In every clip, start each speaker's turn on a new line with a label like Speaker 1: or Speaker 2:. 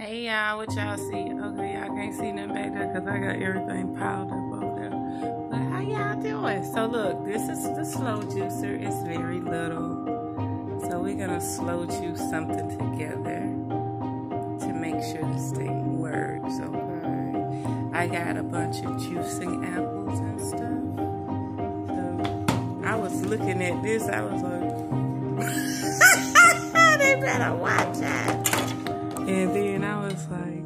Speaker 1: Hey y'all, what y'all see? Okay, y'all can't see nothing back there because I got everything piled up over there. But how y'all doing? So look, this is the slow juicer. It's very little. So we're gonna slow juice something together to make sure this thing works, okay? I got a bunch of juicing apples and stuff. So I was looking at this, I was like, they better watch it. And then I was like,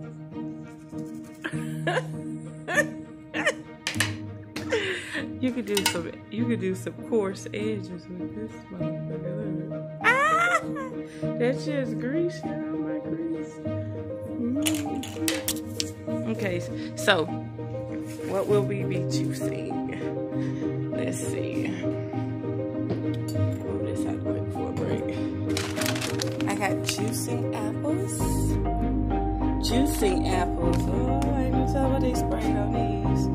Speaker 1: you could do some, you could do some coarse edges with this motherfucker. Ah, that shit's grease, y'all. My grease. Mm. Okay, so what will we be juicing? Let's see. Juicing apples juicing apples. Oh, I don't know tell what they sprayed on these.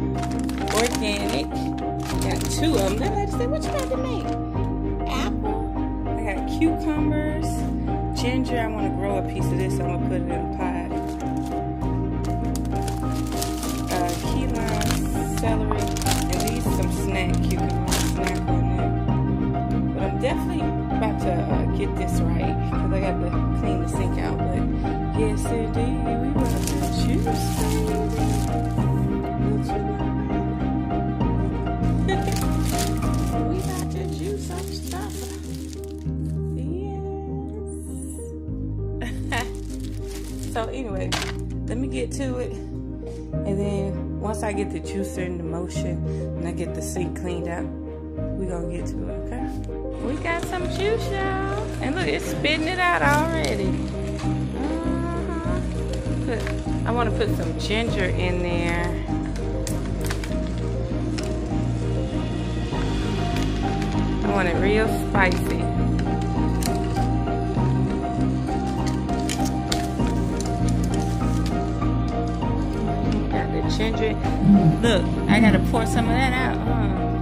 Speaker 1: Organic. Got two of them. Then I said, what you got to make? Apple. I got cucumbers. Ginger. I want to grow a piece of this. I'm going to put it in a pot. Uh, key lime, celery. And these some snack cucumbers. Snack on there. But I'm definitely about to uh, get this right. Because I got to clean the sink out. But yes, indeed. We about to juice. we about to juice up stuff. So anyway, let me get to it. And then once I get the juicer in the motion and I get the sink cleaned up, we gonna get to it, okay? We got some juice, y'all. And look, it's spitting it out already. Uh -huh. I wanna put some ginger in there. I want it real spicy. Got the ginger. Look, I gotta pour some of that out, huh?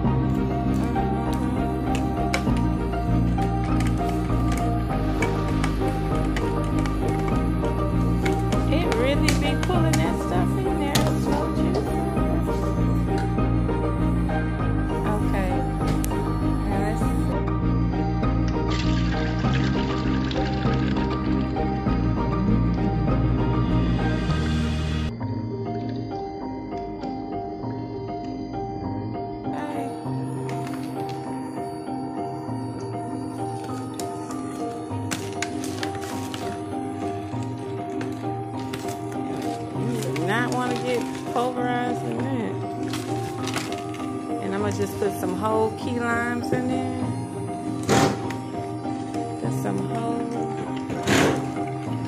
Speaker 1: Not want to get pulverized in that. And I'm going to just put some whole key limes in there. Put some whole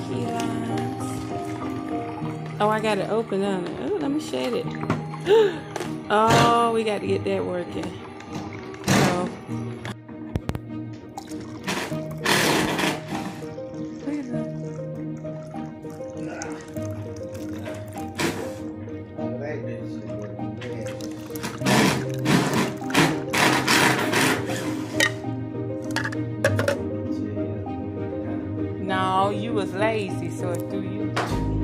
Speaker 1: key limes. Oh, I got it open on it. Oh, let me shade it. oh, we got to get that working. So, No, you was lazy, so it threw you.